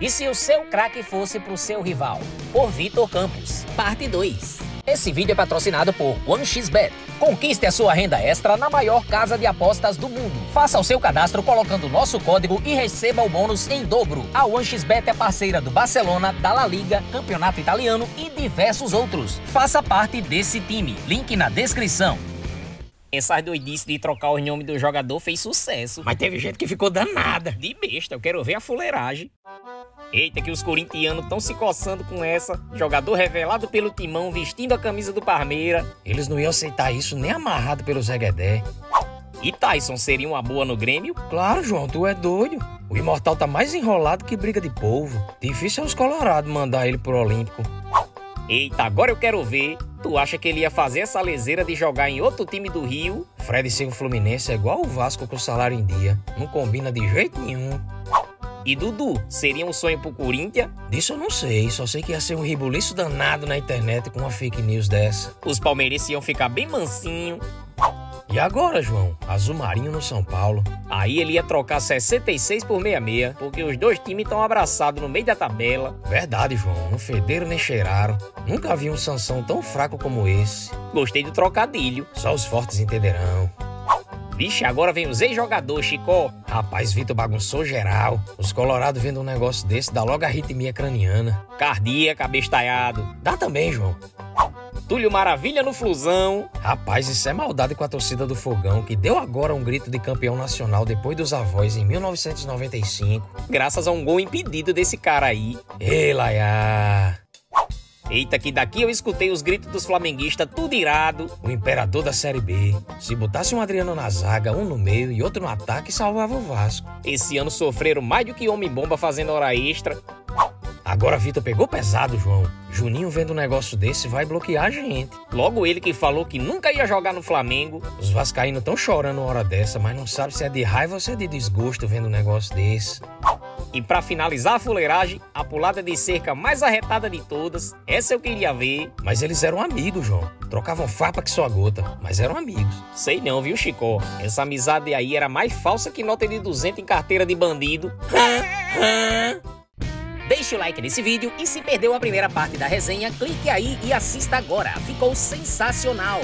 E se o seu craque fosse pro seu rival? Por Vitor Campos. Parte 2. Esse vídeo é patrocinado por 1xBet. Conquiste a sua renda extra na maior casa de apostas do mundo. Faça o seu cadastro colocando o nosso código e receba o bônus em dobro. A 1xBet é parceira do Barcelona, da La Liga, Campeonato Italiano e diversos outros. Faça parte desse time. Link na descrição. Essas doidices de trocar o nome do jogador fez sucesso. Mas teve gente que ficou danada. De besta, eu quero ver a fuleiragem. Eita, que os corintianos estão se coçando com essa. Jogador revelado pelo timão vestindo a camisa do Parmeira. Eles não iam aceitar isso nem amarrado pelo Zeguedé. E Tyson seria uma boa no Grêmio? Claro, João, tu é doido. O Imortal tá mais enrolado que briga de polvo. Difícil é os colorados mandar ele pro Olímpico. Eita, agora eu quero ver. Tu acha que ele ia fazer essa leseira de jogar em outro time do Rio? Fred sem o Fluminense é igual o Vasco com salário em dia. Não combina de jeito nenhum. E Dudu, seria um sonho pro Corinthians? Disso eu não sei, só sei que ia ser um ribuliço danado na internet com uma fake news dessa. Os palmeirenses iam ficar bem mansinho. E agora, João? Azul Marinho no São Paulo. Aí ele ia trocar 66 por 66, porque os dois times estão abraçados no meio da tabela. Verdade, João. Não federam nem cheiraram. Nunca vi um Sansão tão fraco como esse. Gostei do trocadilho. Só os fortes entenderão. Vixe, agora vem os ex-jogadores, Chico. Rapaz, Vitor bagunçou geral. Os colorados vendo um negócio desse dá logo arritmia craniana. Cardíaca, abestalhado. Dá também, João. Túlio Maravilha no Flusão. Rapaz, isso é maldade com a torcida do Fogão, que deu agora um grito de campeão nacional depois dos avós em 1995. Graças a um gol impedido desse cara aí. Ei, Laia! Eita, que daqui eu escutei os gritos dos flamenguistas, tudo irado. O imperador da Série B. Se botasse um Adriano na zaga, um no meio e outro no ataque, salvava o Vasco. Esse ano sofreram mais do que homem-bomba fazendo hora extra. Agora Vitor pegou pesado, João. Juninho vendo um negócio desse vai bloquear a gente. Logo ele que falou que nunca ia jogar no Flamengo. Os vascaínos estão chorando uma hora dessa, mas não sabe se é de raiva ou se é de desgosto vendo um negócio desse. E para finalizar a fuleiragem, a pulada de cerca mais arretada de todas, essa eu queria ver. Mas eles eram amigos, João. Trocavam farpa que sua gota, mas eram amigos. Sei não, viu, Chicó? Essa amizade aí era mais falsa que nota de 200 em carteira de bandido. Deixe o like nesse vídeo e se perdeu a primeira parte da resenha, clique aí e assista agora. Ficou sensacional!